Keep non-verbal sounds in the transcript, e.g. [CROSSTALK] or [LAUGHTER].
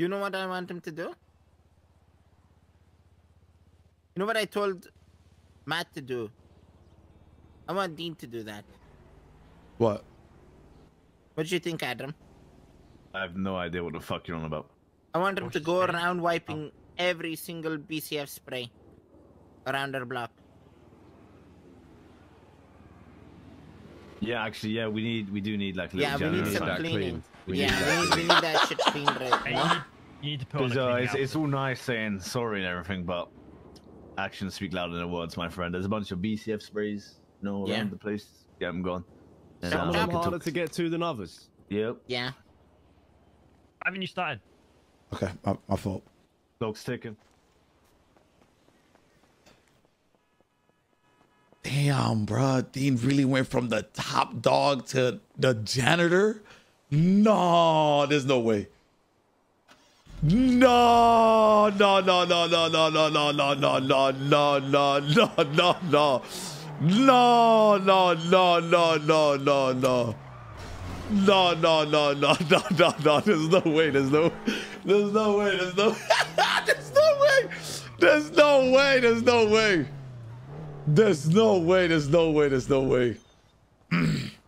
You know what I want him to do? You know what I told Matt to do? I want Dean to do that. What? What do you think, Adam? I have no idea what the fuck you're on about. I want him to go around wiping every single BCF spray around our block. Yeah, actually, yeah, we need, we do need like a little Yeah, we need some that cleaning. cleaned. We need yeah, that we need, we need that shit cleaned right now. you need to put on a Because uh, clean it's, it's all nice saying sorry and everything, but actions speak louder than words, my friend. There's a bunch of BCF sprays, you know, around Yeah. the place. Get them gone. And, Some Some of them Chop. harder to get to than others. Yep, Yeah. Haven't you started? Okay, my, my fault. clock's ticking. Damn, bruh. Dean really went from the top dog to the janitor? No, there's no way. No, no, no, no, no, no, no, no, no, no, no, no, no, no, no, no. No, no, no, no, no, no, no. No, no, no, no, no, no, no. There's no way. There's no, there's no way. There's no, there's no way. There's no way. There's no way. There's no way. There's no way. There's no way. [CLEARS THROAT]